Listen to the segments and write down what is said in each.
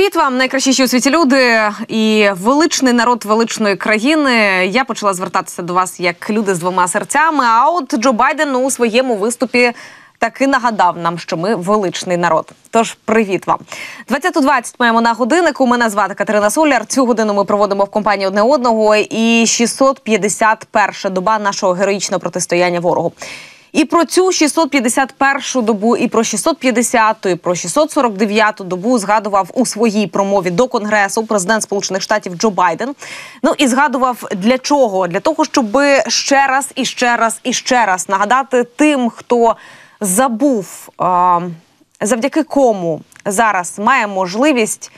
Привіт вам, найкращіші у світі люди і величний народ величної країни. Я почала звертатися до вас як люди з двома серцями. А от Джо Байден у своєму виступі таки нагадав нам, що ми величний народ. Тож привіт вам. 20.20 маємо на годиннику. Мене звати Катерина Соляр. Цю годину ми проводимо в компанії одне одного. І 651 доба нашого героїчного протистояння ворогу. І про цю 651-шу добу, і про 650-ту, і про 649-ту добу згадував у своїй промові до конгресу президент Сполучених Штатів Джо Байден. Ну і згадував для чого? Для того, щоб ще раз і ще раз і ще раз нагадати тим, хто забув, завдяки кому зараз має можливість.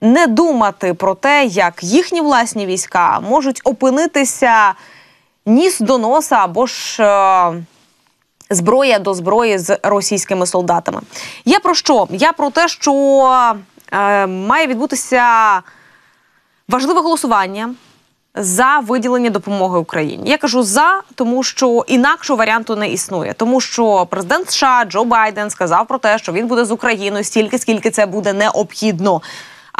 Не думати про те, як їхні власні війська можуть опинитися ніс до носа або ж зброя до зброї з російськими солдатами. Я про що? Я про те, що е, має відбутися важливе голосування. За виділення допомоги Україні я кажу за, тому що інакшого варіанту не існує, тому що президент США Джо Байден сказав про те, що він буде з Україною стільки, скільки це буде необхідно.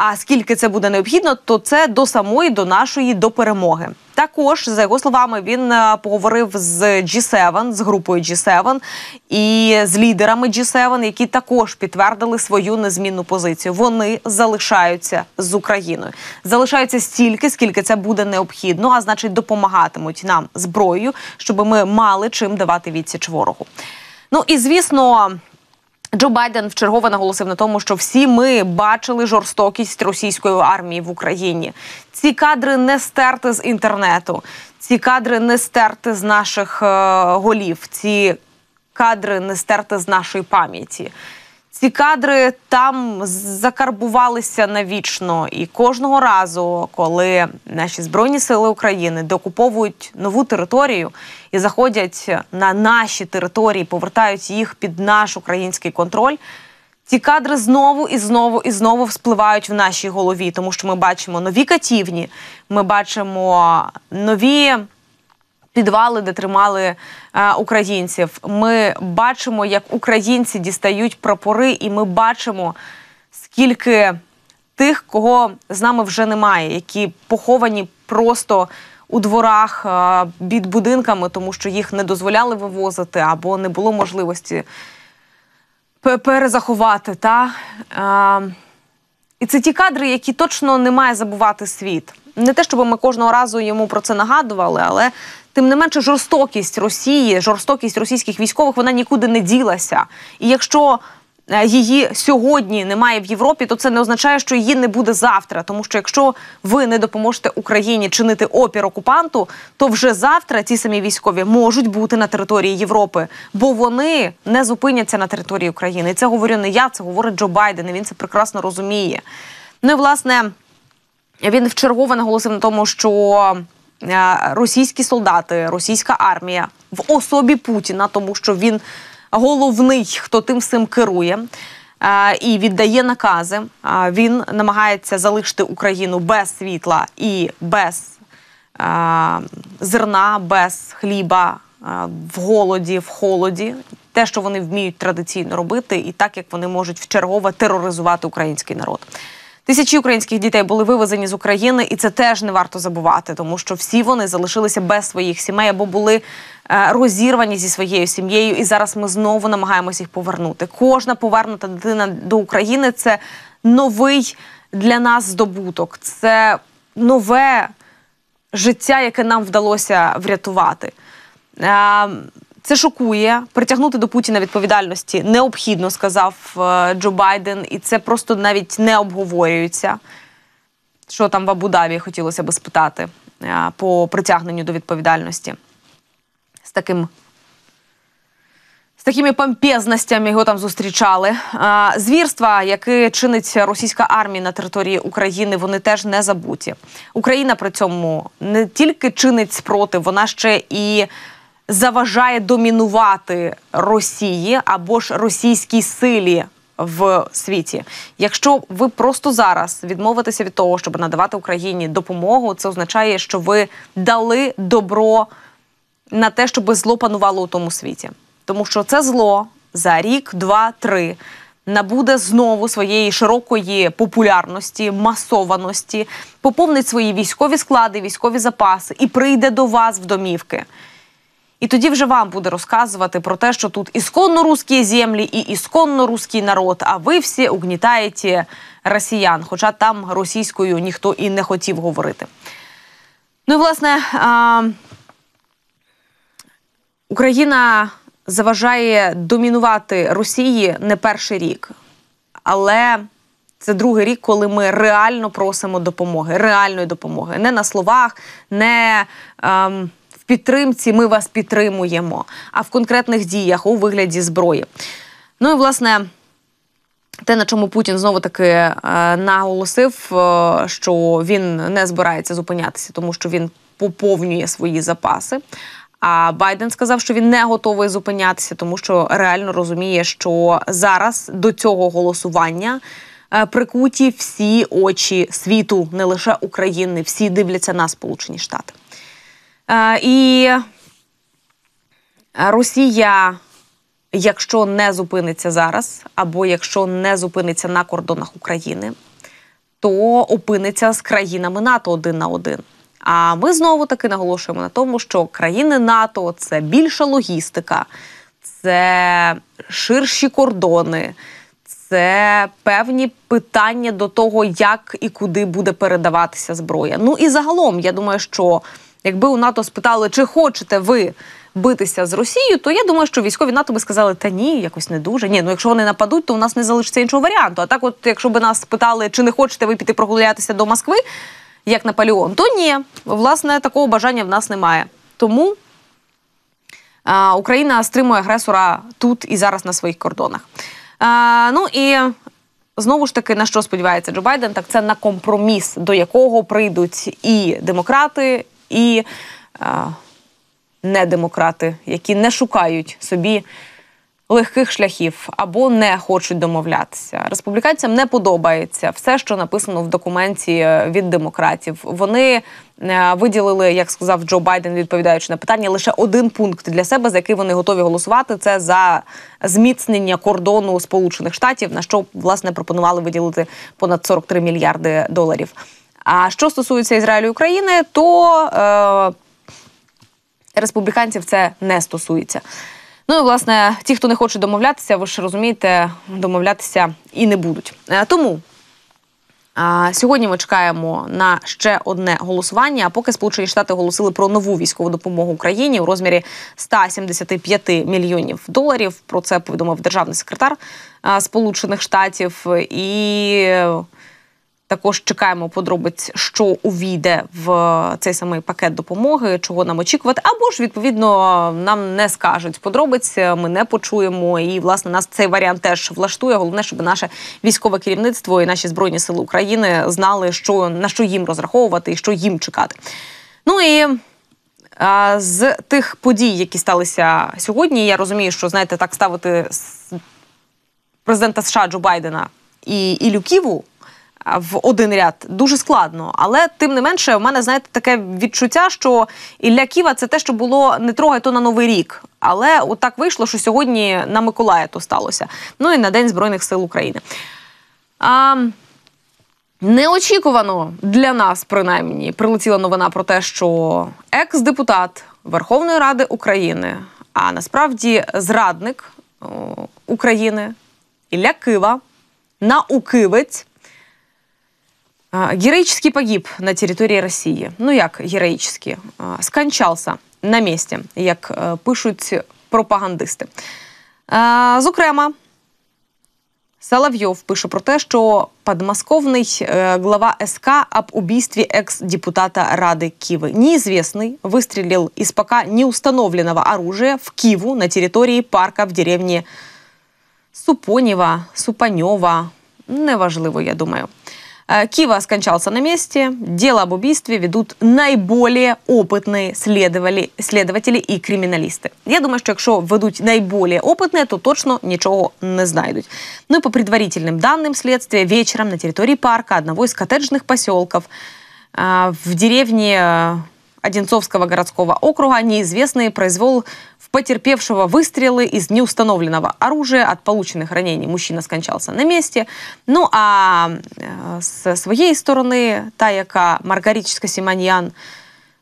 А скільки це буде необхідно, то це до самої, до нашої до перемоги. Також за його словами він е, поговорив з G7, з групою G7 і з лідерами G7, які також підтвердили свою незмінну позицію. Вони залишаються з Україною, залишаються стільки, скільки це буде необхідно, а значить, допомагатимуть нам зброєю, щоб ми мали чим давати відсіч ворогу. Ну і звісно. Джо Байден вчергове наголосив на тому, що всі ми бачили жорстокість російської армії в Україні. Ці кадри не стерти з інтернету, ці кадри не стерти з наших е, голів, ці кадри не стерти з нашої пам'яті. Ці кадри там закарбувалися навічно, і кожного разу, коли наші збройні сили України докуповують нову територію і заходять на наші території, повертають їх під наш український контроль. Ці кадри знову і знову і знову вспливають в нашій голові, тому що ми бачимо нові катівні, ми бачимо нові підвали, де тримали е, українців. Ми бачимо, як українці дістають прапори, і ми бачимо, скільки тих, кого з нами вже немає, які поховані просто. У дворах е, під будинками, тому що їх не дозволяли вивозити або не було можливості перезаховати. Та? Е, і це ті кадри, які точно не має забувати світ. Не те, щоб ми кожного разу йому про це нагадували, але Тим не менше, жорстокість Росії, жорстокість російських військових вона нікуди не ділася. І якщо е, її сьогодні немає в Європі, то це не означає, що її не буде завтра. Тому що якщо ви не допоможете Україні чинити опір окупанту, то вже завтра ці самі військові можуть бути на території Європи, бо вони не зупиняться на території України. І це говорю не я, це говорить Джо Байден. і Він це прекрасно розуміє. Ну і власне він вчергове наголосив на тому, що Е, російські солдати, російська армія в особі Путіна, тому що він головний, хто тим всім керує. Е, і віддає накази. Е, він намагається залишити Україну без світла і без зерна, без хліба, в голоді, в холоді. Те, що вони вміють традиційно робити, і так як вони можуть вчергове тероризувати український народ. Тисячі українських дітей були вивезені з України, і це теж не варто забувати, тому що всі вони залишилися без своїх сімей або були е, розірвані зі своєю сім'єю. І зараз ми знову намагаємося їх повернути. Кожна повернута дитина до України це новий для нас здобуток, це нове життя, яке нам вдалося врятувати. Це шокує притягнути до Путіна відповідальності необхідно, сказав е, Джо Байден, і це просто навіть не обговорюється. Що там в Абу-Дабі хотілося би спитати е, по притягненню до відповідальності з таким. З такими помпезностями його там зустрічали. Е, звірства, які чинить російська армія на території України, вони теж не забуті. Україна при цьому не тільки чинить спротив, вона ще і заважає домінувати Росії або ж російській силі. В світі, якщо ви просто зараз відмовитеся від того, щоб надавати Україні допомогу, це означає, що ви дали добро на те, щоб зло панувало у тому світі, тому що це зло за рік, два, три набуде знову своєї широкої популярності, масованості, поповнить свої військові склади, військові запаси і прийде до вас в домівки. І тоді вже вам буде розказувати про те, що тут ісконно русські землі і ісконно русський народ, а ви всі угнітаєте росіян, хоча там російською ніхто і не хотів говорити. Ну і власне а, Україна заважає домінувати Росії не перший рік, але це другий рік, коли ми реально просимо допомоги, реальної допомоги. Не на словах, не ем, в підтримці ми вас підтримуємо, а в конкретних діях у вигляді зброї. Ну і власне. Те, на чому Путін знову таки е, наголосив, е, що він не збирається зупинятися, тому що він поповнює свої запаси. А Байден сказав, що він не готовий зупинятися, тому що реально розуміє, що зараз до цього голосування е, прикуті всі очі світу, не лише України, всі дивляться на Сполучені Штати. І Росія, якщо не зупиниться зараз, або якщо не зупиниться на кордонах України, то опиниться з країнами НАТО один на один. А ми знову таки наголошуємо на тому, що країни НАТО це більша логістика, це ширші кордони, це певні питання до того, як і куди буде передаватися зброя. Ну і загалом, я думаю, що якби у НАТО спитали, чи хочете ви битися з Росією, то я думаю, що військові НАТО би сказали, та ні, якось не дуже. Ні, ну якщо вони нападуть, то у нас не залишиться іншого варіанту. А так, от якщо би нас спитали, чи не хочете ви піти прогулятися до Москви як Наполеон, то ні, власне, такого бажання в нас немає. Тому а, Україна стримує агресора тут і зараз на своїх кордонах. А, ну і знову ж таки, на що сподівається Джо Байден, так це на компроміс, до якого прийдуть і демократи, і а, недемократи, які не шукають собі легких шляхів або не хочуть домовлятися. Республіканцям не подобається все, що написано в документі е, від демократів. Вони е, виділили, як сказав Джо Байден, відповідаючи на питання, лише один пункт для себе, за який вони готові голосувати. Це за зміцнення кордону Сполучених Штатів, на що власне пропонували виділити понад 43 мільярди доларів. А що стосується Ізраїлю і України, то е, республіканців це не стосується. Ну і власне, ті, хто не хоче домовлятися, ви ж розумієте, домовлятися і не будуть. Е, тому а, Сьогодні ми чекаємо на ще одне голосування. А поки Сполучені Штати оголосили про нову військову допомогу Україні у розмірі 175 мільйонів доларів. Про це повідомив державний секретар Сполучених Штатів і. Також чекаємо подробиць, що увійде в цей самий пакет допомоги, чого нам очікувати, або ж відповідно нам не скажуть подробиць. Ми не почуємо. І власне нас цей варіант теж влаштує. Головне, щоб наше військове керівництво і наші збройні сили України знали, що на що їм розраховувати і що їм чекати. Ну і з тих подій, які сталися сьогодні, я розумію, що знаєте, так ставити президента США Джо Байдена і Ілю Ківу в один ряд дуже складно. Але тим не менше, в мене знаєте таке відчуття, що Ілля Ківа це те, що було не трогай то на новий рік. Але от так вийшло, що сьогодні на Миколая то сталося. Ну і на День Збройних сил України. А, Неочікувано для нас, принаймні, прилетіла новина про те, що екс-депутат Верховної Ради України, а насправді зрадник України Ілля Кива, наукивець, Героически погиб на території Росії. Ну як героїчки, скончався на місці, як е, пишуть пропагандисти. Зокрема, Соловйов пише про те, що подмосковний е, глава СК об убийстве екс-депутата Рады Кивы. Неизвестный выстрелил из пока неустановленного оружия в Киву на территории парка в деревне Супонева, Супанева. Неважливо, я думаю. Э, Кива скончался на месте. Дело об убийстве ведут наиболее опытные следователи, следователи і криміналісти. Я думаю, що якщо ведуть найболее опытные, то точно нічого не знайдуть. Ну и по предварительным данным следствия, вечером на территории парка одного из коттеджных поселков э, в деревне э, Одинцовского городского округа неизвестный произвел потерпевшего выстрелы из неустановленного оружия. От полученных ранений мужчина скончался на месте. Ну а з своєї сторони, та яка Маргарічська Сіманьян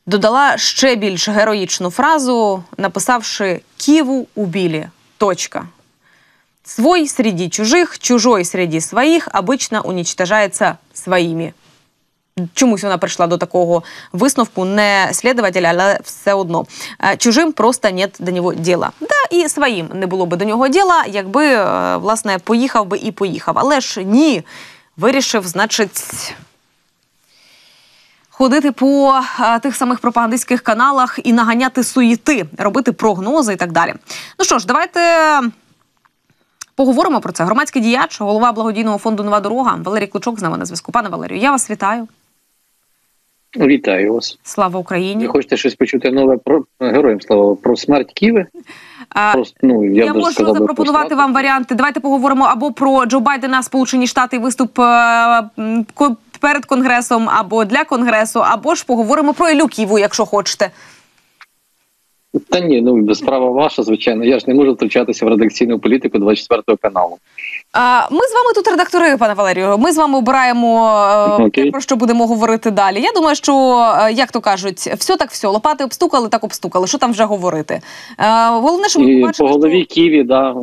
додала ще більш героїчну фразу, написавши Ківу убили. Точка. Свой среди чужих, чужой среди своїх обично уничтожається своїми. Чомусь вона прийшла до такого висновку, не слідувателя, але все одно. Е, чужим просто нет до нього діла. Да, і своїм не було би до нього діла, якби е, власне поїхав би і поїхав. Але ж ні, вирішив, значить. Ходити по а, тих самих пропагандистських каналах і наганяти суєти, робити прогнози і так далі. Ну що ж, давайте поговоримо про це. Громадський діяч, голова благодійного фонду Нова дорога Валерій Клочок з нами на зв'язку. Пане Валерію, я вас вітаю. Вітаю вас. Слава Україні. Ви хочете щось почути нове про героям слава про смерть Києва? А, Просто, ну, я, я можу сказав, запропонувати про вам варіанти. Давайте поговоримо або про Джо Байдена, Сполучені Штати, виступ е, перед конгресом, або для конгресу, або ж поговоримо про Ілю Ківу, якщо хочете. Та ні, ну справа ваша, звичайно. Я ж не можу втручатися в редакційну політику 24 каналу. А, Ми з вами тут редактори, пане Валерію. Ми з вами обираємо okay. Те, про що будемо говорити далі. Я думаю, що е, як то кажуть, все так все. Лопати обстукали, так обстукали. Що там вже говорити? Е, Головне, що ми побачили, по голові Києві, да,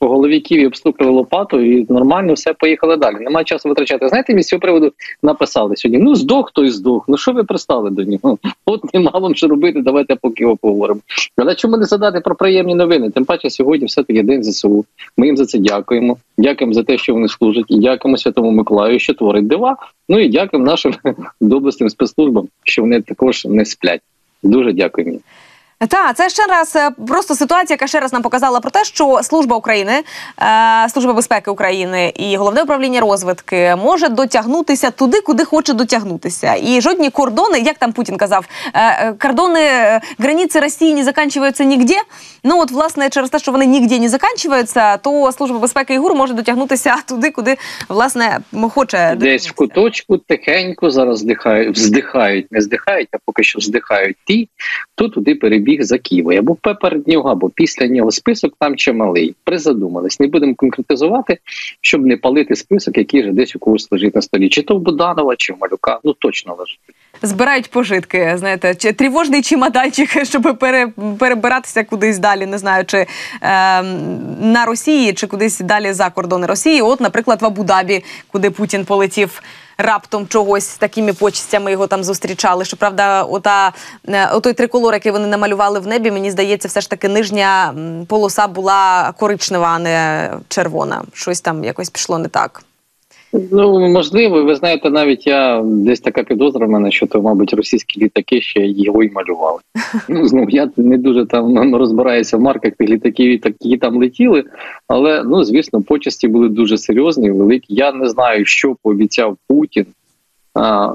по голові Києві обстукали лопату і нормально все поїхали далі. Немає часу витрачати. Знаєте, мені приводу написали сьогодні. Ну здох, то й здох. Ну що ви пристали до нього? От нема вам що робити. Давайте поки його поговоримо. Але чому не задати про приємні новини? Тим паче сьогодні все таки день ЗСУ. Ми їм за це дякуємо. Дякуємо за те, що вони служать, і дякуємо Святому Миколаю, що творить дива. Ну і дякуємо нашим доблесним спецслужбам, що вони також не сплять. Дуже дякуємо. Так, це ще раз е, просто ситуація, яка ще раз нам показала про те, що служба України, е, служба безпеки України і головне управління розвитки може дотягнутися туди, куди хоче дотягнутися. І жодні кордони, як там Путін казав, е, кордони границі Росії не закінчуються нігде. Ну от власне через те, що вони нігде не закінчуються, то служба безпеки і ГУР може дотягнутися туди, куди власне хоче Десь в куточку тихенько зараз здихають, вздихають, не здихають, а поки що вздихають ті, хто туди перебіг за Києва. Або перед нього, або після нього. Список там чималий. Призадумались. Не будемо конкретизувати, щоб не палити список, який вже десь у когось лежить на столі. Чи то в Буданова, чи в Малюка. Ну точно лежить. Збирають пожитки, знаєте, чи тривожний чемоданчик, щоб пере, перебиратися кудись далі, не знаю, чи е, на Росії, чи кудись далі за кордони Росії. От, наприклад, в Абу-Дабі, куди Путін полетів. Раптом чогось такими почестями його там зустрічали. Щоправда, ота е, отой триколор, який вони намалювали в небі, мені здається, все ж таки нижня полоса була коричнева, а не червона. Щось там якось пішло не так. Ну можливо, ви знаєте, навіть я десь така підозра в мене, що то, мабуть, російські літаки ще його й малювали. Ну знову я не дуже там розбираюся в марках тих літаків, які там летіли. Але ну звісно, почесті були дуже серйозні, великі. Я не знаю, що пообіцяв Путін. А,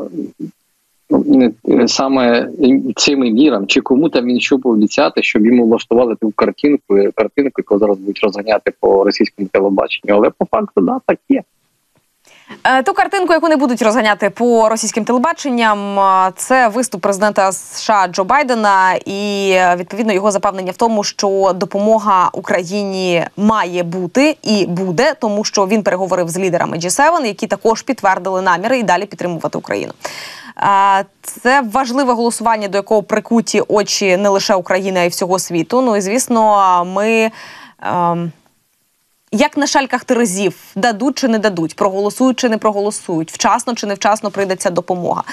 ну, саме цим вірам, чи кому там він що пообіцяти, щоб йому влаштували ту картинку, картинку, яку зараз будуть розганяти по російському телебаченню. Але по факту, да, так є. Е, Ту картинку, яку не будуть розганяти по російським телебаченням, е, це виступ президента США Джо Байдена і е, відповідно його запевнення в тому, що допомога Україні має бути і буде, тому що він переговорив з лідерами G7, які також підтвердили наміри і далі підтримувати Україну. Це важливе голосування, до якого прикуті очі не лише України, а й всього світу. Ну і звісно, ми. ем, як на шальках терезів дадуть чи не дадуть, проголосують чи не проголосують, вчасно чи невчасно прийдеться допомога.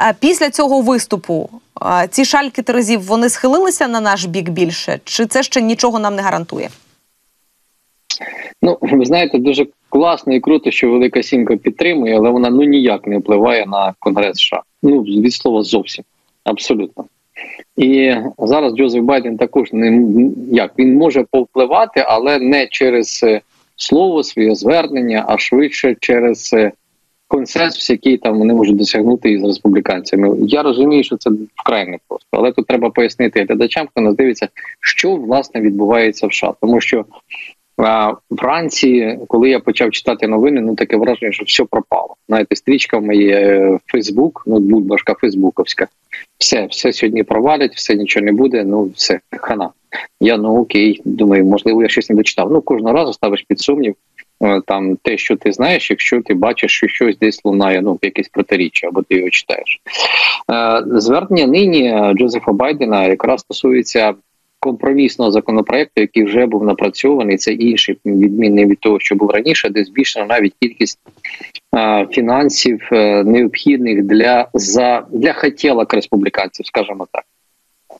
Е, Після цього виступу е, ці шальки терезів вони схилилися на наш бік більше, чи це ще нічого нам не гарантує? Ну, ви знаєте, дуже класно і круто, що Велика Сімка підтримує, але вона ну ніяк не впливає на Конгрес США. Ну, від слова зовсім. Абсолютно. І зараз Джозеф Байден також не як він може повпливати, але не через е, слово, своє звернення, а швидше через е, консенсус, який там вони можуть досягнути із республіканцями. Я розумію, що це вкрай непросто, але тут треба пояснити глядачам, хто нас дивиться, що власне відбувається в США, тому що вранці, коли я почав читати новини, ну таке враження, що все пропало. Знаєте, стрічка в моє Фейсбук, ну бульбашка Фейсбуковська. Все, все сьогодні провалять, все нічого не буде. Ну все хана. Я ну окей, думаю, можливо, я щось не дочитав. Ну кожного разу ставиш під сумнів е, там те, що ти знаєш, якщо ти бачиш, що щось десь лунає, ну якесь протиріччя, або ти його читаєш. Е, звернення нині Джозефа Байдена якраз стосується компромісного законопроекту, який вже був напрацьований. Це інший відмінний від того, що був раніше, де збільшена навіть кількість а, фінансів а, необхідних для за для хотілок республіканців, скажімо так.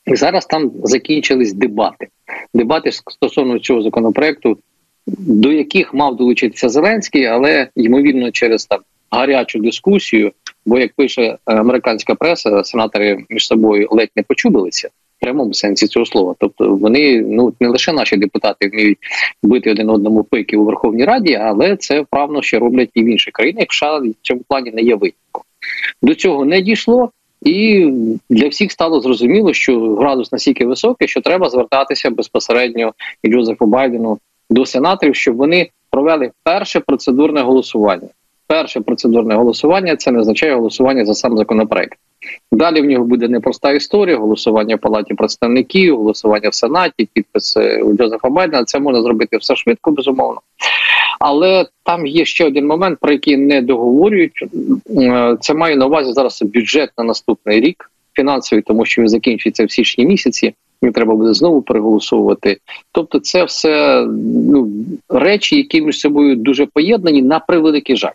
І зараз там закінчились дебати. Дебати стосовно цього законопроекту, до яких мав долучитися Зеленський, але ймовірно, через там гарячу дискусію. Бо як пише американська преса, сенатори між собою ледь не почубилися прямому сенсі цього слова. Тобто вони ну не лише наші депутати вміють бити один одному пики у Верховній Раді, але це вправно ще роблять і в інших країнах. США в цьому плані не є винятком. До цього не дійшло. І для всіх стало зрозуміло, що градус настільки високий, що треба звертатися безпосередньо і Джозефу Байдену до сенаторів, щоб вони провели перше процедурне голосування. Перше процедурне голосування це не означає голосування за сам законопроект. Далі в нього буде непроста історія: голосування в палаті представників, голосування в сенаті, підпис Джозефа Байдена. Це можна зробити все швидко, безумовно. Але там є ще один момент, про який не договорюють. Е, це має на увазі зараз бюджет на наступний рік фінансовий, тому що він закінчується в січні місяці. І треба буде знову переголосовувати. Тобто, це все ну речі, які між собою дуже поєднані на превеликий жаль.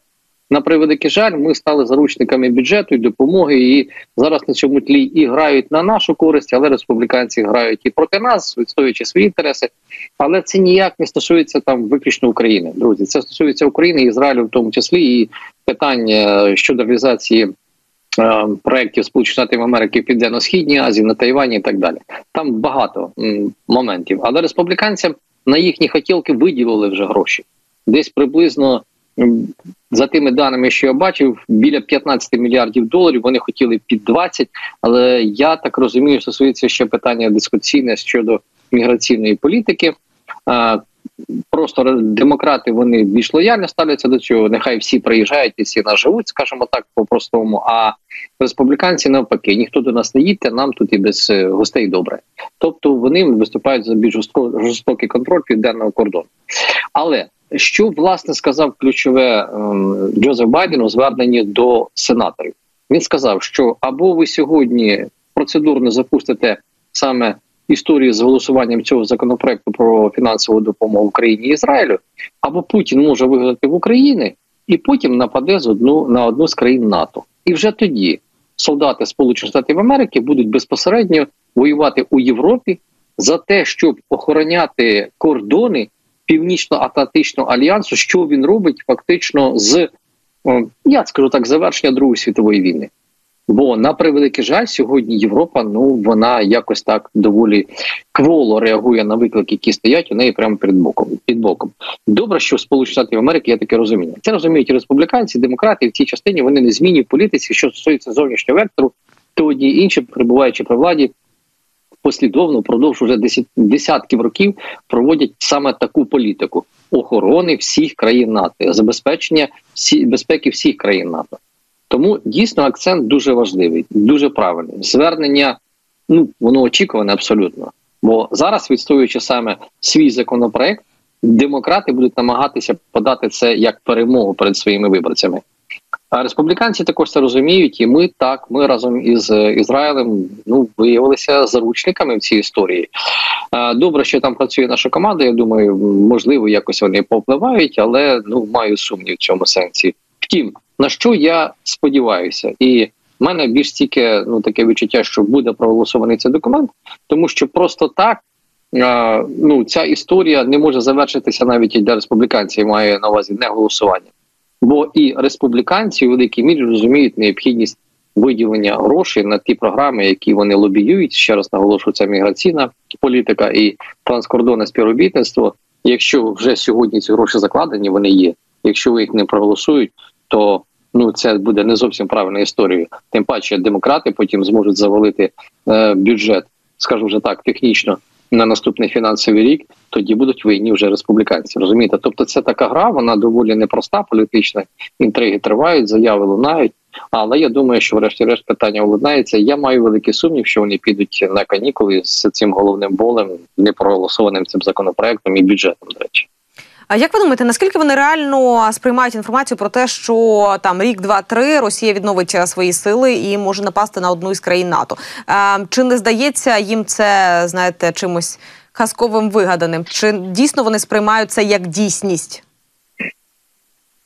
На превеликий жаль, ми стали заручниками бюджету і допомоги, і зараз на цьому тлі і грають на нашу користь, але республіканці грають і проти нас, відстоюючи свої інтереси. Але це ніяк не стосується там виключно України. Друзі, це стосується України, Ізраїлю, в тому числі, і питання щодо реалізації е, проєктів Сполучених Штатів Америки в Південно-Східній Азії, на Тайвані і так далі. Там багато моментів. Але республіканцям на їхні хотілки виділили вже гроші, десь приблизно. За тими даними, що я бачив, біля 15 мільярдів доларів вони хотіли під 20, але я так розумію, стосується ще питання дискусійне щодо міграційної політики. Просто демократи вони більш лояльно ставляться до цього. Нехай всі приїжджають і всі нас живуть, скажімо так, по простому. А республіканці навпаки, ніхто до нас не їде, нам тут і без е, гостей добре. Тобто вони виступають за більш жорстокий контроль південного кордону. Але що власне сказав ключове ем, Джозеф Байден у зверненні до сенаторів? Він сказав, що або ви сьогодні процедурно запустите саме історію з голосуванням цього законопроекту про фінансову допомогу Україні і Ізраїлю, або Путін може виграти в Україні і потім нападе з одну на одну з країн НАТО. І вже тоді солдати Сполучених Штатів Америки будуть безпосередньо воювати у Європі за те, щоб охороняти кордони Північно-Атлантичного альянсу, що він робить фактично з я скажу так завершення Другої світової війни. Бо на превеликий жаль, сьогодні Європа ну вона якось так доволі кволо реагує на виклики, які стоять у неї прямо перед боком. Під боком добре, що в Сполучених Штатів Америки є таке розуміння. Це розуміють і республіканці, демократи і в цій частині вони не змінюють політиці, що стосується зовнішнього вектору, то одні інші, перебуваючи при владі, послідовно впродовж уже десятків років проводять саме таку політику охорони всіх країн НАТО, забезпечення всі безпеки всіх країн НАТО. Тому дійсно акцент дуже важливий, дуже правильний. Звернення ну воно очікуване абсолютно. Бо зараз, відстоюючи саме свій законопроект, демократи будуть намагатися подати це як перемогу перед своїми виборцями. Республіканці також це розуміють, і ми так ми разом із е, Ізраїлем ну виявилися заручниками в цій історії. Добре, що там працює наша команда. Я думаю, можливо, якось вони повпливають, але ну маю сумнів в цьому сенсі. Втім, на що я сподіваюся, і в мене більш тільки ну таке відчуття, що буде проголосований цей документ, тому що просто так. Ну, ця історія не може завершитися навіть і для республіканців, має на увазі не голосування. Бо і республіканці у великій мірі розуміють необхідність виділення грошей на ті програми, які вони лобіюють. Ще раз наголошую, це міграційна політика і транскордонне співробітництво. Якщо вже сьогодні ці гроші закладені, вони є. Якщо ви їх не проголосують, то ну це буде не зовсім правильною історією. Тим паче демократи потім зможуть завалити е, бюджет, скажу вже так, технічно на наступний фінансовий рік, тоді будуть винні вже республіканці. Розумієте? Тобто, це така гра, вона доволі непроста, політична інтриги тривають, заяви лунають. Але я думаю, що врешті-решт питання уладнається. Я маю великий сумнів, що вони підуть на канікули з цим головним болем, непроголосованим цим законопроектом і бюджетом. До речі. Як ви думаєте, наскільки вони реально сприймають інформацію про те, що там рік, два, три Росія відновить свої сили і може напасти на одну із країн НАТО? Е, чи не здається їм це знаєте чимось казковим вигаданим? Чи дійсно вони сприймають це як дійсність?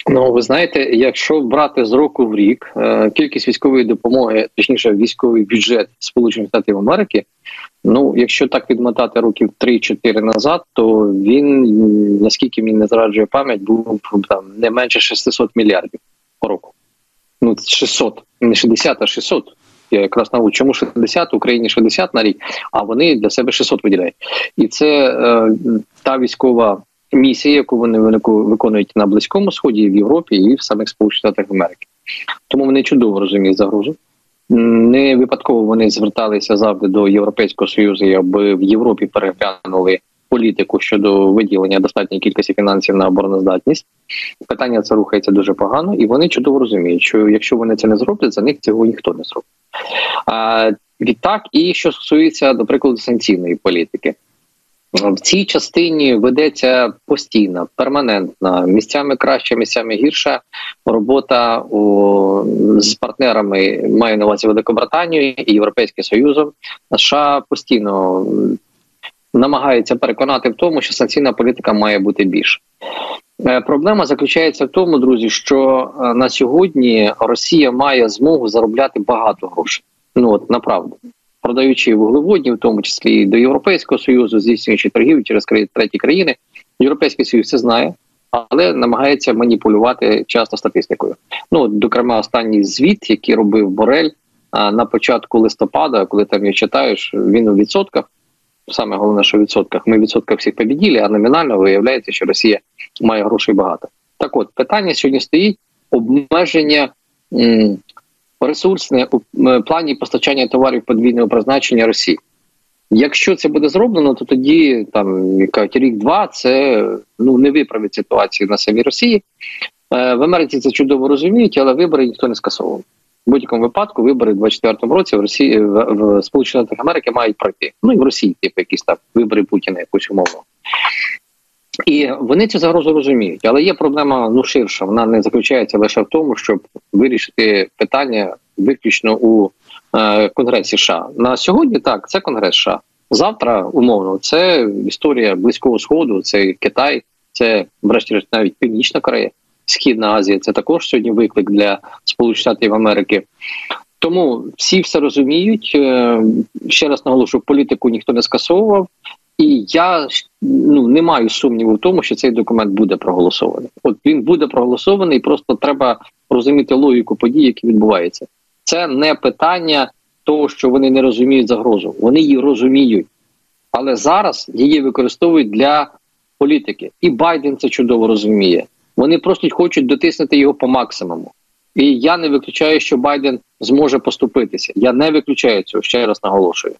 Ну, ви знаєте, якщо брати з року в рік е, кількість військової допомоги, точніше, військовий бюджет Сполучених Штатів Америки, ну якщо так відмотати років 3-4 назад, то він наскільки мені не зраджує пам'ять, був там не менше 600 мільярдів по року. Ну 600, не 60, а 600. Я якраз наву, чому 60, в Україні 60 на рік, а вони для себе 600 виділяють. І це е, та військова місія, яку вони виконують на близькому сході, в Європі і в самих Сполучених Штатах Америки. Тому вони чудово розуміють загрозу. Не випадково вони зверталися завжди до Європейського союзу, аби в Європі переглянули політику щодо виділення достатньої кількості фінансів на обороноздатність. Питання це рухається дуже погано, і вони чудово розуміють, що якщо вони це не зроблять, за них цього ніхто не зробить. А відтак, і що стосується, до прикладу, санкційної політики. В цій частині ведеться постійна, перманентна, місцями краще, місцями гірша робота у, з партнерами маю на увазі Великобританією і Європейським Союзом. США постійно намагаються переконати в тому, що санкційна політика має бути більше. Е, проблема заключається в тому, друзі, що е, на сьогодні Росія має змогу заробляти багато грошей. Ну от направду продаючи вуглеводні, в тому числі до Європейського союзу, здійснюючи торгівлю через треті країни. Європейський союз це знає, але намагається маніпулювати часто статистикою. Ну докрема останній звіт, який робив Борель на початку листопада, коли там я читаєш, він у відсотках. Саме головне, що в відсотках ми відсотках всіх побіділи, а номінально виявляється, що Росія має грошей багато. Так, от питання сьогодні стоїть обмеження ресурсне у плані постачання товарів подвійного призначення Росії. Якщо це буде зроблено, то тоді там кажуть, рік-два це ну не виправить ситуацію на самій Росії. Е, в Америці це чудово розуміють, але вибори ніхто не скасовував. В будь-якому випадку вибори в 24-му році в Росії в, в Сполучених Америки мають пройти. Ну і в Росії, типу, якісь там вибори Путіна, якусь умовно. І вони цю загрозу розуміють, але є проблема ну ширша. Вона не заключається лише в тому, щоб вирішити питання виключно у е, Конгресі США. На сьогодні так це Конгрес США. Завтра умовно це історія близького сходу, це Китай, це врешті навіть Північна Корея, Східна Азія. Це також сьогодні виклик для Сполучених Штатів Америки. Тому всі все розуміють. Е, ще раз наголошую, політику ніхто не скасовував. І я ну не маю сумніву в тому, що цей документ буде проголосований. От він буде проголосований, просто треба розуміти логіку подій, які відбуваються. Це не питання того, що вони не розуміють загрозу. Вони її розуміють, але зараз її використовують для політики. І Байден це чудово розуміє. Вони просто хочуть дотиснути його по максимуму. І я не виключаю, що Байден зможе поступитися. Я не виключаю цього ще раз наголошую.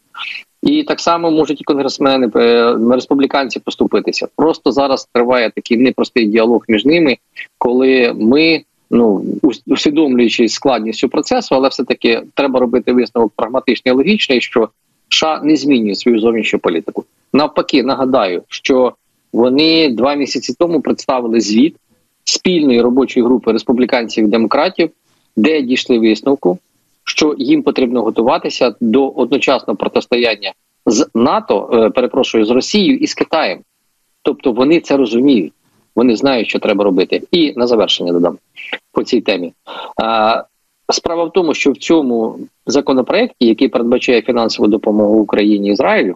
І так само можуть і конгресмени е, республіканці поступитися. Просто зараз триває такий непростий діалог між ними, коли ми. Ну усвідомлюючи складність цього процесу, але все таки треба робити висновок прагматичний і логічний, що США не змінює свою зовнішню політику. Навпаки, нагадаю, що вони два місяці тому представили звіт спільної робочої групи республіканців і демократів, де дійшли висновку, що їм потрібно готуватися до одночасного протистояння з НАТО, е, перепрошую з Росією і з Китаєм. Тобто вони це розуміють, вони знають, що треба робити. І на завершення додам по цій темі. Справа в тому, що в цьому законопроекті, який передбачає фінансову допомогу Україні і Ізраїлю,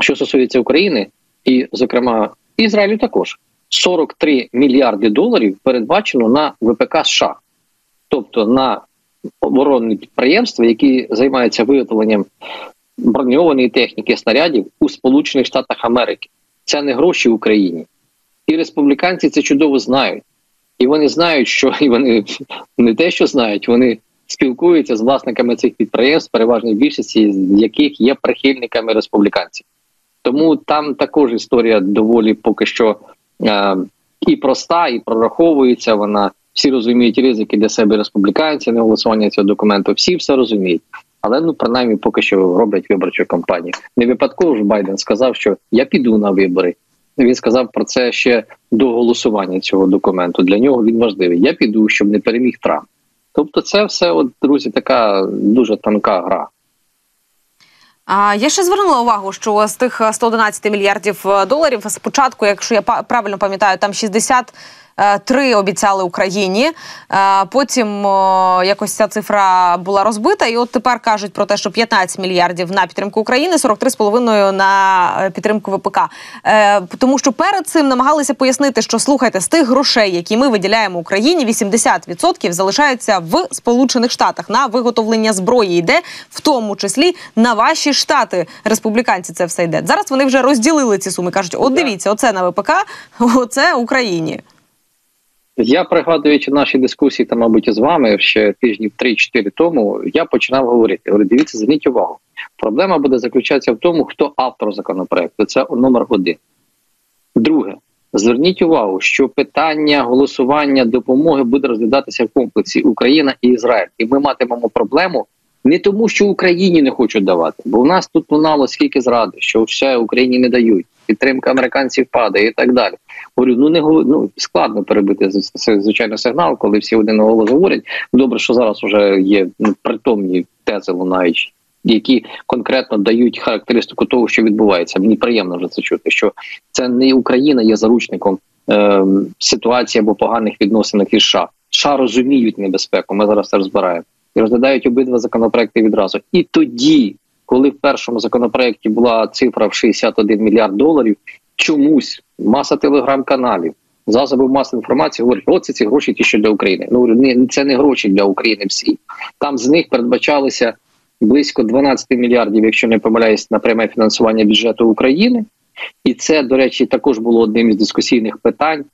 що стосується України, і, зокрема, Ізраїлю також 43 мільярди доларів передбачено на ВПК США, тобто на оборонні підприємства, які займаються виготовленням броньованої техніки снарядів у Сполучених Штатах Америки. Це не гроші в Україні. І республіканці це чудово знають. І вони знають, що і вони не те, що знають, вони спілкуються з власниками цих підприємств, переважній більшості з яких є прихильниками республіканців. Тому там також історія доволі поки що е, і проста, і прораховується. Вона всі розуміють ризики для себе республіканці, не голосування цього документу. Всі все розуміють. Але ну принаймні поки що роблять виборчу кампанію. Не випадково ж Байден сказав, що я піду на вибори. Він сказав про це ще до голосування цього документу. Для нього він важливий. Я піду, щоб не переміг Трамп. Тобто, це все, от, друзі, така дуже тонка гра. А я ще звернула увагу, що з тих 111 мільярдів доларів спочатку, якщо я правильно пам'ятаю, там 60 Е, три обіцяли Україні. Е, потім якось ця цифра була розбита, і от тепер кажуть про те, що 15 мільярдів на підтримку України, 43,5 на е, підтримку ВПК. Тому що перед цим намагалися пояснити, що слухайте з тих грошей, які ми виділяємо Україні, 80% залишаються в Сполучених Штатах на виготовлення зброї. Йде в тому числі на ваші штати. Республіканці це все йде. Зараз вони вже розділили ці суми. кажуть: от дивіться, оце на ВПК, оце Україні. Я пригадуючи наші дискусії, там, мабуть, з вами ще тижнів 3-4 тому, я починав говорити. Говорю, дивіться, зверніть увагу. Проблема буде заключатися в тому, хто автор законопроекту. Це номер один. Друге, зверніть увагу, що питання голосування допомоги буде розглядатися в комплексі Україна і Ізраїль. І ми матимемо проблему не тому, що Україні не хочуть давати, бо у нас тут лунало скільки зради, що все Україні не дають підтримка американців падає і так далі. Говорю, ну не ну, складно перебити звичайно сигнал, коли всі один голос говорять. Добре, що зараз вже є ну, притомні тези лунаючі. Які конкретно дають характеристику того, що відбувається. Мені приємно вже це чути. Що це не Україна є заручником е, ситуації або поганих відносин із США. США розуміють небезпеку. Ми зараз це розбираємо і розглядають обидва законопроекти відразу. І тоді коли в першому законопроекті була цифра в 61 мільярд доларів, чомусь маса телеграм-каналів, засобів масової інформації говорять, оце ці гроші ті, що для України. Ну не це не гроші для України. Всі там з них передбачалися близько 12 мільярдів, якщо не помиляюсь, на пряме фінансування бюджету України. І це, до речі, також було одним із дискусійних питань.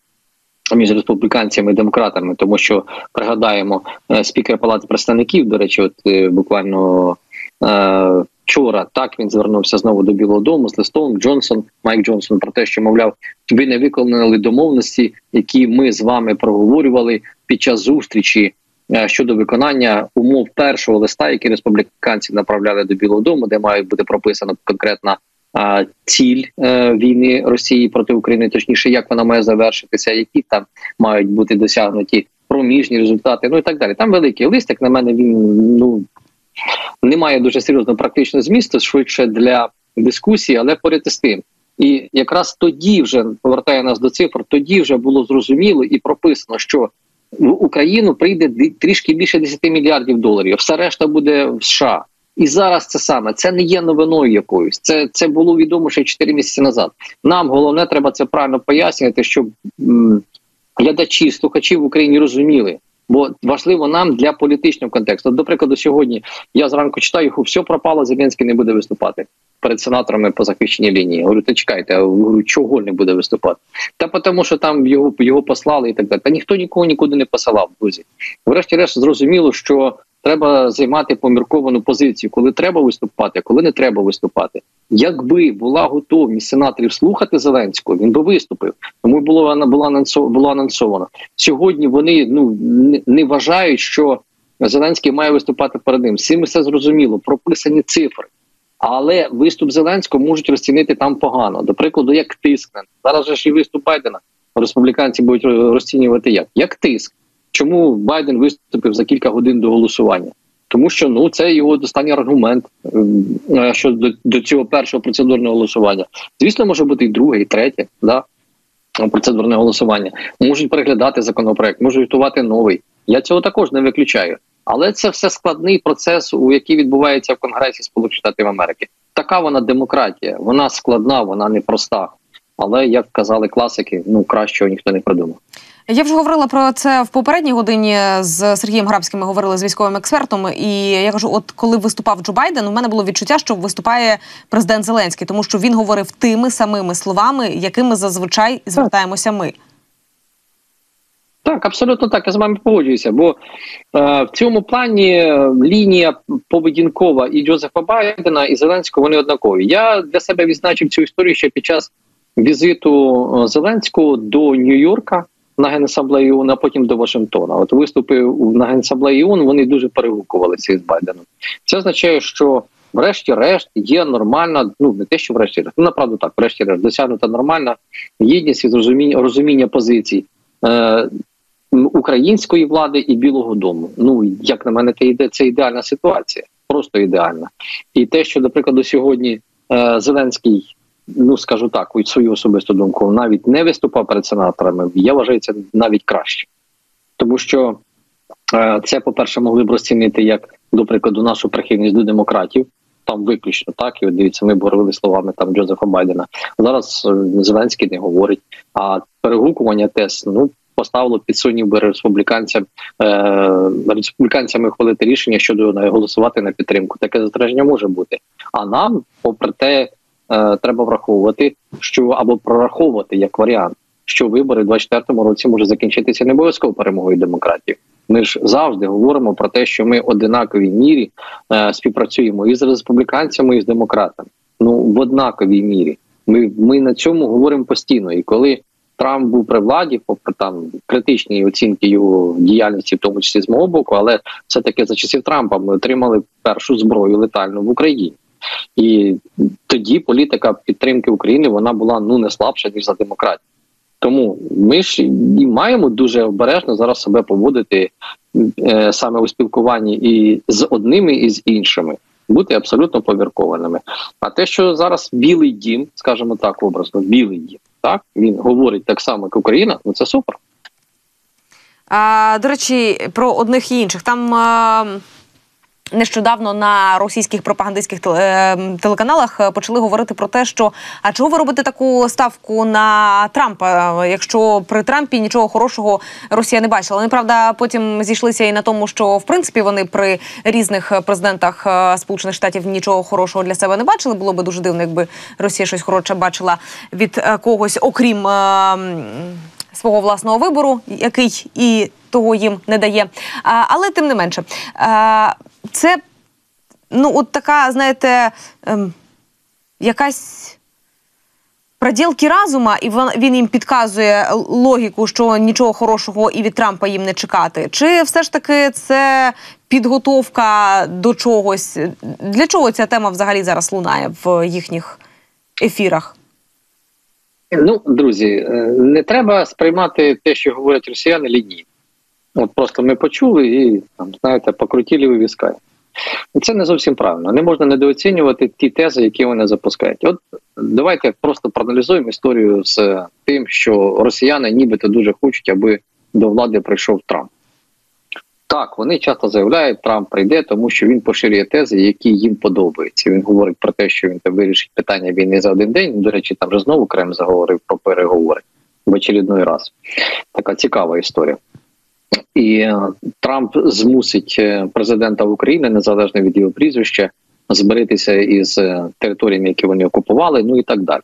Між республіканцями і демократами, тому що пригадаємо е, спікер Палати представників, до речі, от е, буквально е, Вчора. Так він звернувся знову до Білого Дому з листом. Джонсон, Майк Джонсон, про те, що мовляв, ви не виконали домовленості, які ми з вами проговорювали під час зустрічі е, щодо виконання умов першого листа, які республіканці направляли до Білого Дому, де має бути прописана конкретна а, ціль е, війни Росії проти України, точніше, як вона має завершитися, які там мають бути досягнуті проміжні результати, ну і так далі. Там великий лист, як на мене, він ну немає дуже серйозного практичного змісту, швидше для дискусії, але поряд із тим. І якраз тоді вже повертає нас до цифр, тоді вже було зрозуміло і прописано, що в Україну прийде трішки більше 10 мільярдів доларів. Все решта буде в США. І зараз це саме це не є новиною якоюсь. Це це було відомо ще 4 місяці назад. Нам головне треба це правильно пояснювати, щоб глядачі, слухачі в Україні розуміли, Бо важливо нам для політичного контексту. До прикладу, сьогодні я зранку читаю, все пропало, Зеленський не буде виступати перед сенаторами по захищеній лінії. Говорю, та чекайте, а говорю, чого не буде виступати? Та тому, що там його його послали і так далі. Та ніхто нікого нікуди не посилав, друзі. Врешті-решт зрозуміло, що треба займати помірковану позицію, коли треба виступати, коли не треба виступати. Якби була готовність сенаторів слухати Зеленського, він би виступив. Тому було була було анонсовано сьогодні. Вони ну не, вважають, що Зеленський має виступати перед ним. Всім все зрозуміло, прописані цифри. Але виступ Зеленського можуть розцінити там погано. До прикладу, як тискне зараз же ж і виступ Байдена республіканці будуть розцінювати як як тиск. Чому Байден виступив за кілька годин до голосування? Тому що ну це його останній аргумент е, щодо до цього першого процедурного голосування. Звісно, може бути і друге, і третє, да процедурне голосування. Можуть переглядати законопроект, можуть готувати новий. Я цього також не виключаю. Але це все складний процес, у який відбувається в Конгресі Сполучених Штатів Америки. Така вона демократія, вона складна, вона непроста. Але як казали класики, ну кращого ніхто не придумав. Я вже говорила про це в попередній годині з Сергієм Грабським. Ми говорили з військовим експертом. І я кажу: от коли виступав Джо Байден, у мене було відчуття, що виступає президент Зеленський, тому що він говорив тими самими словами, якими зазвичай звертаємося ми. Так, абсолютно так. Я з вами погоджуюся. Бо е, в цьому плані е, лінія поведінкова і Джозефа Байдена і Зеленського вони однакові. Я для себе відзначив цю історію ще під час візиту е, Зеленського до Нью-Йорка на генасамблею ООН, а потім до Вашингтона. От виступи на генасамблеї ООН, вони дуже перегукувалися із Байденом. Це означає, що. Врешті-решт є нормальна, ну не те, що врешті-решт, ну направду так, врешті-решт досягнута нормальна єдність і розуміння розуміння позицій е, української влади і Білого Дому. Ну як на мене, це іде це ідеальна ситуація, просто ідеальна. І те, що, до сьогодні е, Зеленський, ну скажу так, у свою особисту думку, навіть не виступав перед сенаторами, я вважаю це навіть краще, тому що е, це, по перше, могли б розцінити як до прикладу нашу прихильність до демократів. Там виключно так і от дивіться, ми говорили словами там Джозефа Байдена. Зараз е, Зеленський не говорить. А перегукування тес ну поставило під сумнів би республіканцям е, республіканцями ухвалити рішення щодо голосувати на підтримку. Таке застереження може бути. А нам, попри те, е, треба враховувати, що або прораховувати як варіант, що вибори в 24-му році може закінчитися не обов'язково перемогою демократії. Ми ж завжди говоримо про те, що ми одинаковій мірі е, співпрацюємо і з республіканцями, і з демократами. Ну в однаковій мірі. Ми ми на цьому говоримо постійно. І коли Трамп був при владі, попри там критичні оцінки його діяльності, в тому числі з мого боку, але все таки за часів Трампа ми отримали першу зброю летальну в Україні. І тоді політика підтримки України вона була ну не слабша ніж за демократію. Тому ми ж і маємо дуже обережно зараз себе поводити е, саме у спілкуванні і з одними, і з іншими, бути абсолютно повіркованими. А те, що зараз білий дім, скажімо так, образно, білий дім, так він говорить так само, як Україна, ну це супер. А, До речі, про одних і інших там. А... Нещодавно на російських пропагандистських е, телеканалах е, почали говорити про те, що а чого ви робите таку ставку на Трампа, якщо при Трампі нічого хорошого Росія не бачила. Вони правда потім зійшлися і на тому, що в принципі вони при різних президентах е, Сполучених Штатів нічого хорошого для себе не бачили. Було би дуже дивно, якби Росія щось хороше бачила від когось, окрім свого власного вибору, який і того їм не дає. Але тим не менше, це ну, от така, знаєте, ем, якась. Проділки разума, і він їм підказує логіку, що нічого хорошого і від Трампа їм не чекати. Чи все ж таки це підготовка до чогось? Для чого ця тема взагалі зараз лунає в їхніх ефірах? Ну, друзі, е, не треба сприймати те, що говорять росіяни, лінійно. От просто ми почули і там, знаєте, покрутили вивіскають. Це не зовсім правильно. Не можна недооцінювати ті тези, які вони запускають. От давайте просто проаналізуємо історію з тим, що росіяни нібито дуже хочуть, аби до влади прийшов Трамп. Так, вони часто заявляють, Трамп прийде, тому що він поширює тези, які їм подобаються. Він говорить про те, що він вирішить питання війни за один день. До речі, там вже знову Крем заговорив про переговори в очередний раз. Така цікава історія. І е, Трамп змусить е, президента України незалежно від його прізвища зберитися із е, територіями, які вони окупували, ну і так далі.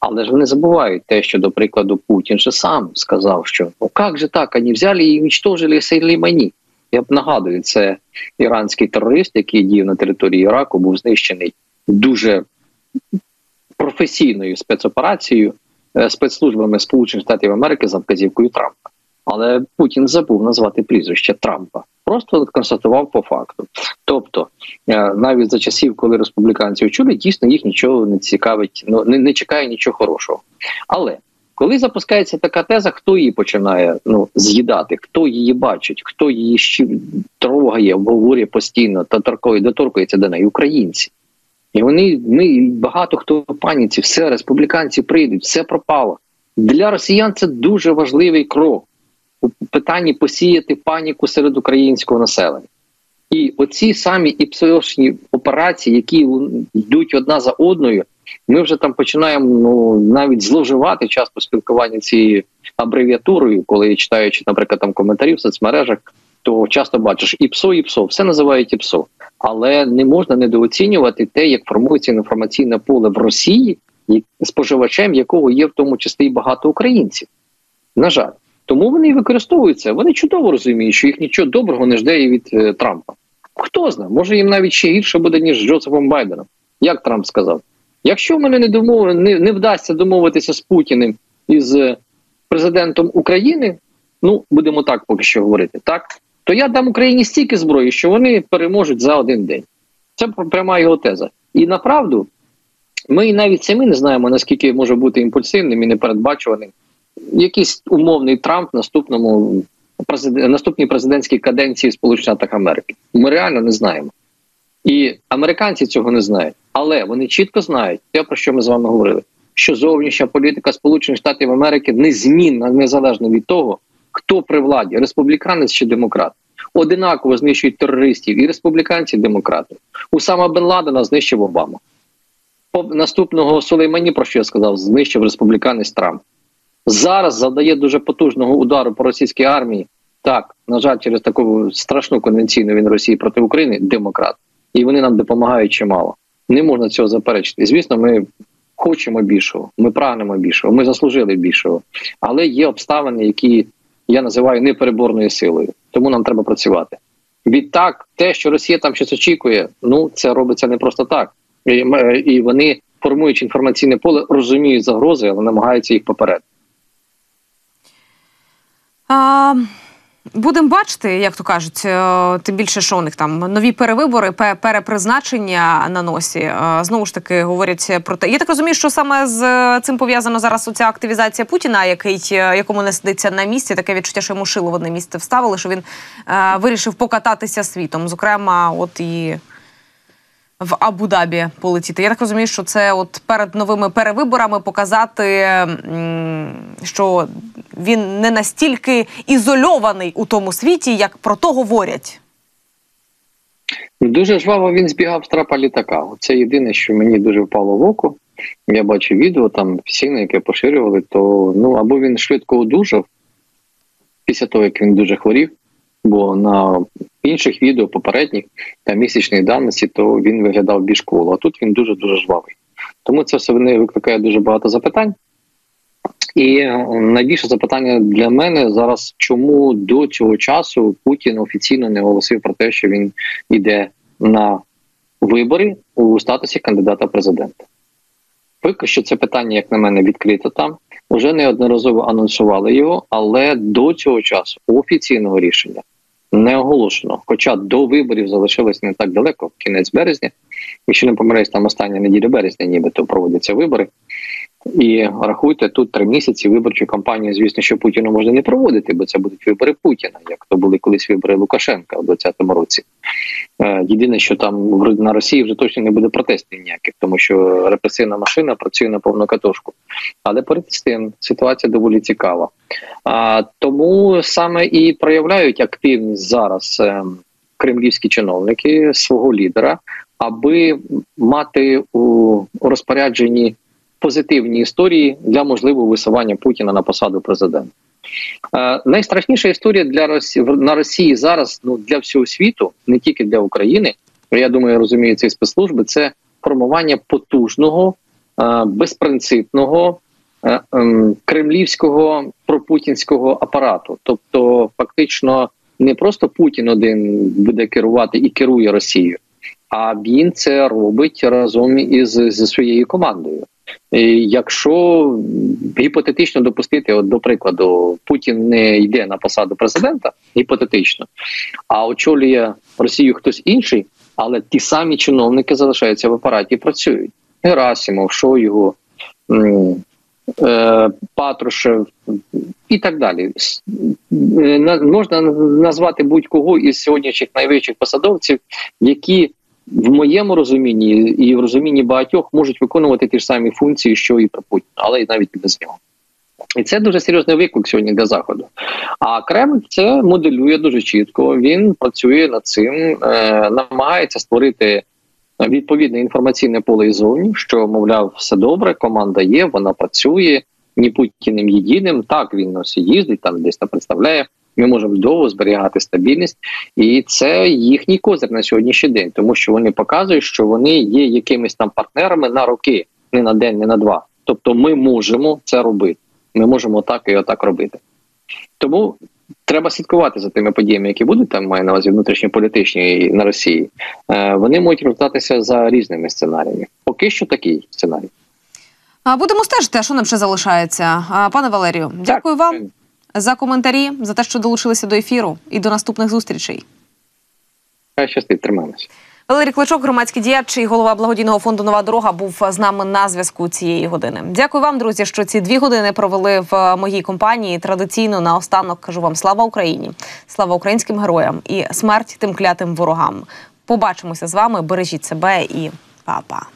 Але ж вони забувають те, що, до прикладу, Путін же сам сказав, що ну як же так, вони взяли і уничтожили Сейлімані. Я б нагадую, це іранський терорист, який діяв на території Іраку, був знищений дуже професійною спецоперацією спецслужбами Сполучених Штатів Америки за вказівкою Трампа. Але Путін забув назвати прізвище Трампа. Просто констатував по факту. Тобто, е, навіть за часів, коли республіканці чули, дійсно їх нічого не цікавить, ну не, не чекає нічого хорошого. Але коли запускається така теза, хто її починає ну з'їдати, хто її бачить, хто її ще трогає, обговорює постійно та торкує, доторкується до неї українці. І вони ми багато хто в паніці, все республіканці прийдуть, все пропало. Для росіян це дуже важливий крок питанні посіяти паніку серед українського населення. І оці самі іпсошні операції, які йдуть одна за одною, ми вже там починаємо ну навіть зловживати часто спілкування цією абревіатурою, коли читаючи, наприклад, там коментарі в соцмережах, то часто бачиш ІПСО, ІПСО, все називають ІПСО. Але не можна недооцінювати те, як формується інформаційне поле в Росії, споживачем якого є в тому числі і багато українців. На жаль. Тому вони і використовуються. Вони чудово розуміють, що їх нічого доброго не жде від е, Трампа. Хто знає, може їм навіть ще гірше буде, ніж з Джозефом Байденом. Як Трамп сказав: якщо мене не домов... не, не вдасться домовитися з Путіним і з президентом України, ну будемо так поки що говорити, так то я дам Україні стільки зброї, що вони переможуть за один день. Це пряма його теза. І направду ми навіть самі не знаємо, наскільки може бути імпульсивним і непередбачуваним якийсь умовний Трамп наступному президент, наступній президентській каденції Сполучених Штатів Америки. Ми реально не знаємо. І американці цього не знають, але вони чітко знають, те, про що ми з вами говорили, що зовнішня політика Сполучених Штатів Америки незмінна, незалежно від того, хто при владі республіканець чи демократ. Одинаково знищують терористів і республіканці, і демократи. Усама Бен Ладена знищив Обама. Наступного Сулеймані, про що я сказав, знищив республіканець Трамп. Зараз завдає дуже потужного удару по російській армії. Так, на жаль, через таку страшну конвенційну він Росії проти України демократ. І вони нам допомагають чимало. Не можна цього заперечити. Звісно, ми хочемо більшого, ми прагнемо більшого, ми заслужили більшого. Але є обставини, які я називаю непереборною силою. Тому нам треба працювати. Відтак, те, що Росія там щось очікує, ну це робиться не просто так. І, і вони, формуючи інформаційне поле, розуміють загрози, але намагаються їх попередити. А, Будемо бачити, як то кажуть, е, тим більше, що у них там нові перевибори, перепризначення на носі. Е, знову ж таки говорять про те. Я так розумію, що саме з цим пов'язано зараз оця активізація Путіна, який е, якому не сидиться на місці. Таке відчуття, що йому шило в одне місце вставили, що він е, вирішив покататися світом. Зокрема, от і в Абу-Дабі полетіти. Я так розумію, що це от перед новими перевиборами показати, що він не настільки ізольований у тому світі, як про то говорять. Дуже жваво він збігав з трапа літака. Це єдине, що мені дуже впало в око. Я бачу відео там всі, на яке поширювали, то ну або він швидко одужав після того, як він дуже хворів, бо на інших відео попередніх та місячної давності, то він виглядав більш коло. А тут він дуже дуже жвавий. Тому це все не викликає дуже багато запитань. І е, найбільше запитання для мене зараз, чому до цього часу Путін офіційно не оголосив про те, що він йде на вибори у статусі кандидата президента. Поки що це питання, як на мене, відкрито там. Уже неодноразово анонсували його, але до цього часу офіційного рішення не оголошено. Хоча до виборів залишилось не так далеко, кінець березня. Якщо не помиляюсь, там остання неділя березня, нібито проводяться вибори. І рахуйте, тут три місяці виборчу кампанію, звісно, що Путіну можна не проводити, бо це будуть вибори Путіна, як то були колись вибори Лукашенка у 2020 році. Е, єдине, що там на Росії вже точно не буде протестів ніяких, тому що репресивна машина працює на повну катушку. Але перед тим ситуація доволі цікава. А тому саме і проявляють активність зараз е, кремлівські чиновники свого лідера, аби мати у розпорядженні позитивні історії для можливого висування Путіна на посаду президента. Е, найстрашніша історія для Росії на Росії зараз ну для всього світу, не тільки для України. Я думаю, розумію ці спецслужби. Це формування потужного, е, безпринципного е, е, кремлівського пропутінського апарату. Тобто, фактично, не просто Путін один буде керувати і керує Росією, а він це робить разом із зі своєю командою. Якщо гіпотетично допустити, от до прикладу, Путін не йде на посаду президента, гіпотетично, а очолює Росію хтось інший, але ті самі чиновники залишаються в апараті і працюють. Герасимов, Шойгу, е, Патрушев і так далі. Можна назвати будь-кого із сьогоднішніх найвищих посадовців, які в моєму розумінні і в розумінні багатьох можуть виконувати ті ж самі функції, що і про Путіна, але і навіть без нього. І це дуже серйозний виклик сьогодні для заходу. А Кремль це моделює дуже чітко. Він працює над цим, е, намагається створити відповідне інформаційне поле іззовні, що мовляв, все добре, команда є, вона працює. Ні Путіним єдиним. Так він носі їздить, там десь там представляє ми можемо довго зберігати стабільність, і це їхній козир на сьогоднішній день, тому що вони показують, що вони є якимись там партнерами на роки, не на день, не на два. Тобто, ми можемо це робити. Ми можемо так і отак робити. Тому треба слідкувати за тими подіями, які будуть там, маю на увазі внутрішньополітичні на Росії. Е, вони можуть роздатися за різними сценаріями. Поки що такий сценарій. Будемо стежити, що нам ще залишається. Пане Валерію, дякую вам за коментарі, за те, що долучилися до ефіру, і до наступних зустрічей. Щастить, тримаємося. Валерій Кличок, громадський діяч і голова благодійного фонду Нова дорога, був з нами на зв'язку цієї години. Дякую вам, друзі, що ці дві години провели в моїй компанії. Традиційно наостанок кажу вам слава Україні, слава українським героям і смерть тим клятим ворогам. Побачимося з вами. Бережіть себе і па-па.